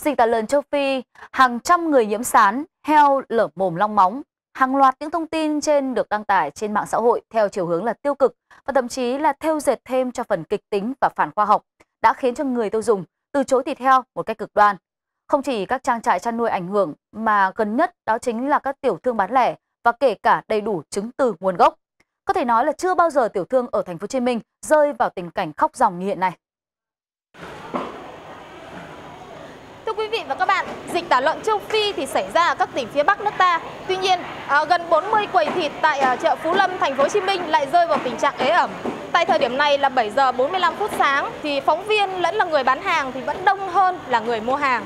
Dịch tả lợn châu Phi, hàng trăm người nhiễm sán, heo, lở mồm long móng. Hàng loạt những thông tin trên được đăng tải trên mạng xã hội theo chiều hướng là tiêu cực và thậm chí là theo dệt thêm cho phần kịch tính và phản khoa học, đã khiến cho người tiêu dùng từ chối thịt heo một cách cực đoan. Không chỉ các trang trại chăn nuôi ảnh hưởng mà gần nhất đó chính là các tiểu thương bán lẻ và kể cả đầy đủ chứng từ nguồn gốc. Có thể nói là chưa bao giờ tiểu thương ở thành phố Hồ Chí Minh rơi vào tình cảnh khóc ròng như hiện nay. Thưa quý vị và các bạn, dịch tả lợn châu Phi thì xảy ra ở các tỉnh phía Bắc nước ta. Tuy nhiên, à, gần 40 quầy thịt tại à, chợ Phú Lâm, thành phố Hồ Chí Minh lại rơi vào tình trạng ế ẩm. Tại thời điểm này là 7 giờ 45 phút sáng thì phóng viên lẫn là người bán hàng thì vẫn đông hơn là người mua hàng.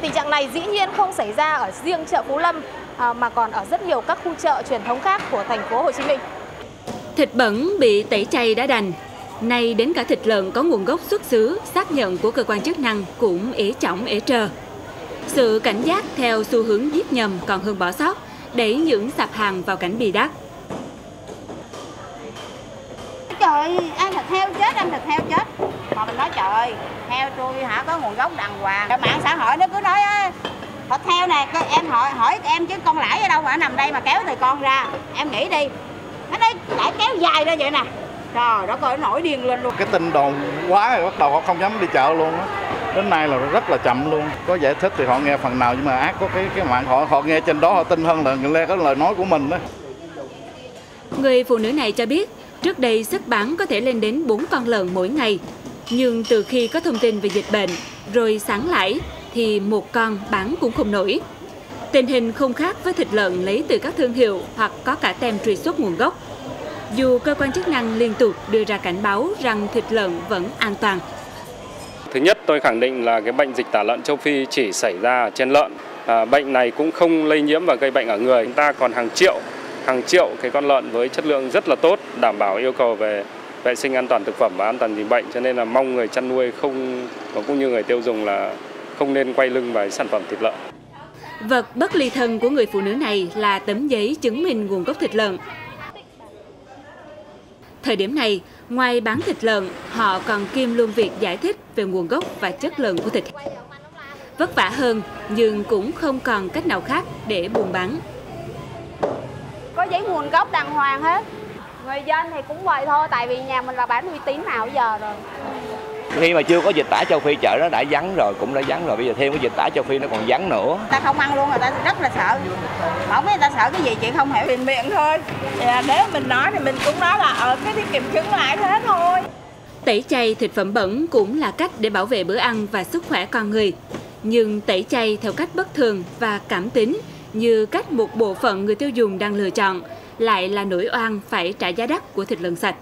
Tình trạng này dĩ nhiên không xảy ra ở riêng chợ Phú Lâm à, mà còn ở rất nhiều các khu chợ truyền thống khác của thành phố Hồ Chí Minh. Thịt bẩn bị tẩy chay đã đành, Nay đến cả thịt lợn có nguồn gốc xuất xứ xác nhận của cơ quan chức năng cũng ế chỏng ế trơ. Sự cảnh giác theo xu hướng giết nhầm còn hơn bỏ sót, đẩy những sạp hàng vào cảnh bì đắt. Trời ăn thịt heo chết, ăn thịt heo chết. Mà mình nói trời ơi, heo tôi hả có nguồn gốc đàng hoàng. Rồi mạng xã hội nó cứ nói á, thịt heo nè, em hỏi hỏi em chứ con lãi ở đâu mà nằm đây mà kéo từ con ra. Em nghĩ đi. Nó nói lãi kéo dài ra vậy nè Trời đất ơi, nổi điên lên luôn. Cái tin đồn quá rồi bắt đầu họ không dám đi chợ luôn á. Đến nay là rất là chậm luôn. Có giải thích thì họ nghe phần nào nhưng mà ác có cái cái mạng họ họ nghe trên đó họ tin hơn là nghe cái lời nói của mình đó. Người phụ nữ này cho biết trước đây sức bán có thể lên đến 4 con lợn mỗi ngày. Nhưng từ khi có thông tin về dịch bệnh rồi sáng lãi thì một con bán cũng không nổi. Tình hình không khác với thịt lợn lấy từ các thương hiệu hoặc có cả tem truy xuất nguồn gốc. Dù cơ quan chức năng liên tục đưa ra cảnh báo rằng thịt lợn vẫn an toàn. Thứ nhất tôi khẳng định là cái bệnh dịch tả lợn châu Phi chỉ xảy ra trên lợn. À, bệnh này cũng không lây nhiễm và gây bệnh ở người. Chúng ta còn hàng triệu, hàng triệu cái con lợn với chất lượng rất là tốt, đảm bảo yêu cầu về vệ sinh an toàn thực phẩm và an toàn dịch bệnh. Cho nên là mong người chăn nuôi không và cũng như người tiêu dùng là không nên quay lưng vào sản phẩm thịt lợn. Vật bất ly thân của người phụ nữ này là tấm giấy chứng minh nguồn gốc thịt lợn. Thời điểm này, ngoài bán thịt lợn, họ còn kiêm luôn việc giải thích về nguồn gốc và chất lượng của thịt. Vất vả hơn, nhưng cũng không còn cách nào khác để buôn bán. Có giấy nguồn gốc đàng hoàng hết. Người dân thì cũng vậy thôi, tại vì nhà mình là bán uy tín nào giờ rồi khi mà chưa có dịch tả châu phi chợ nó đã vắng rồi cũng đã vắng rồi. Bây giờ thêm cái dịch tả châu phi nó còn vắng nữa. Ta không ăn luôn người ta rất là sợ. Không biết người ta sợ cái gì chị không hiểu. Mình miệng thôi. À, nếu mình nói thì mình cũng nói là ở ờ, cái đi kiểm chứng lại thế thôi. Tẩy chay thực phẩm bẩn cũng là cách để bảo vệ bữa ăn và sức khỏe con người. Nhưng tẩy chay theo cách bất thường và cảm tính như cách một bộ phận người tiêu dùng đang lựa chọn lại là nỗi oan phải trả giá đắt của thịt lợn sạch